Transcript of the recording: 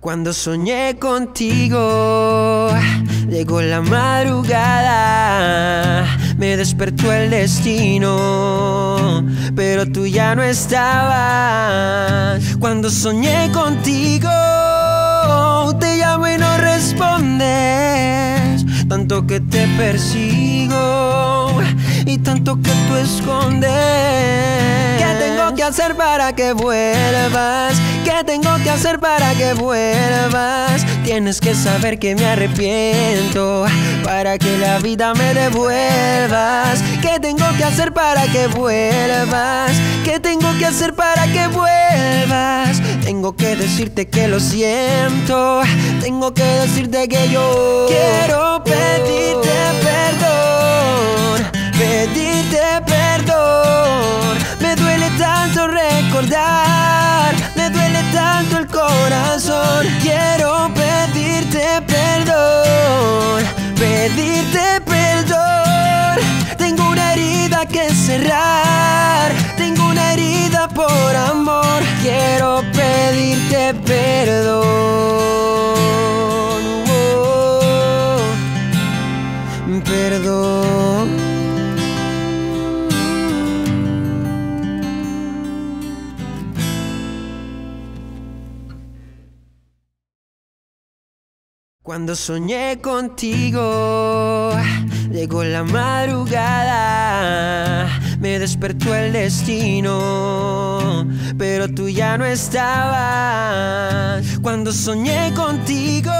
Cuando soñé contigo, llegó la madrugada, me despertó el destino, pero tú ya no estabas. Cuando soñé contigo, te llamo y no respondes, tanto que te persigo y tanto que tú escondes. ¿Qué tengo que hacer para que vuelvas? ¿Qué tengo que hacer para que vuelvas? Tienes que saber que me arrepiento para que la vida me devuelvas. ¿Qué tengo que hacer para que vuelvas? ¿Qué tengo que hacer para que vuelvas? Tengo que decirte que lo siento. Tengo que decirte que yo quiero perdón. Pedirte perdón. Tengo una herida que cerrar. Tengo una herida por amor. Quiero pedirte perdón. Oh, perdón. Cuando soñé contigo, llegó la madrugada, me despertó el destino, pero tú ya no estabas. Cuando soñé contigo,